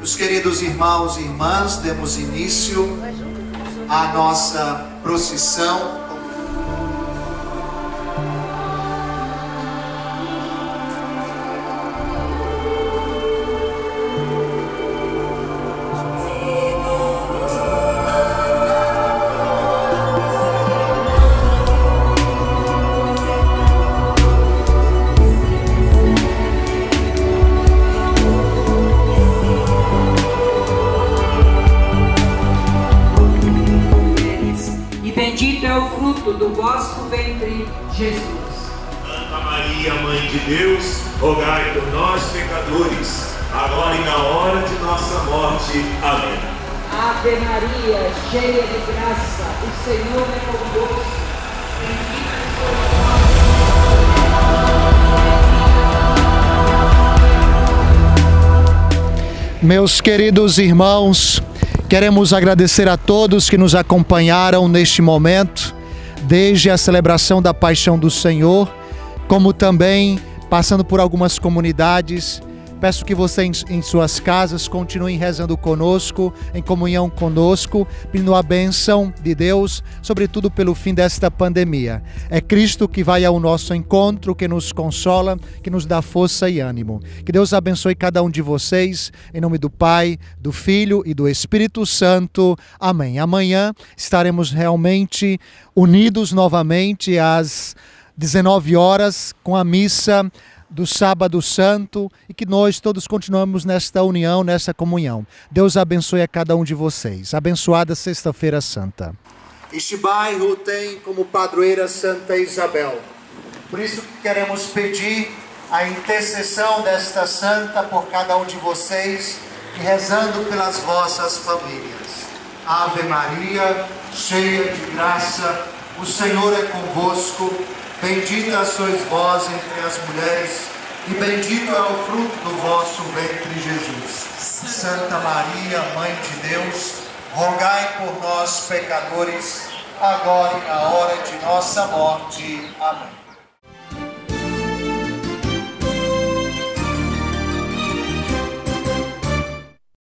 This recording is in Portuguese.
Meus queridos irmãos e irmãs, demos início à nossa procissão. É o fruto do vosso ventre, Jesus. Santa Maria, Mãe de Deus, rogai por nós, pecadores, agora e na hora de nossa morte. Amém. Ave Maria, cheia de graça, o Senhor é convosco. Bendita sois Meus queridos irmãos, queremos agradecer a todos que nos acompanharam neste momento, desde a celebração da Paixão do Senhor, como também passando por algumas comunidades. Peço que vocês em suas casas continuem rezando conosco, em comunhão conosco, pedindo a bênção de Deus, sobretudo pelo fim desta pandemia. É Cristo que vai ao nosso encontro, que nos consola, que nos dá força e ânimo. Que Deus abençoe cada um de vocês, em nome do Pai, do Filho e do Espírito Santo. Amém. Amanhã estaremos realmente unidos novamente às 19 horas com a missa do Sábado Santo e que nós todos continuamos nesta união, nessa comunhão. Deus abençoe a cada um de vocês. Abençoada Sexta-feira Santa. Este bairro tem como padroeira Santa Isabel. Por isso que queremos pedir a intercessão desta santa por cada um de vocês e rezando pelas vossas famílias. Ave Maria, cheia de graça, o Senhor é convosco. Bendita sois vós entre as mulheres, e bendito é o fruto do vosso ventre, Jesus. Santa Maria, Mãe de Deus, rogai por nós, pecadores, agora e na hora de nossa morte. Amém.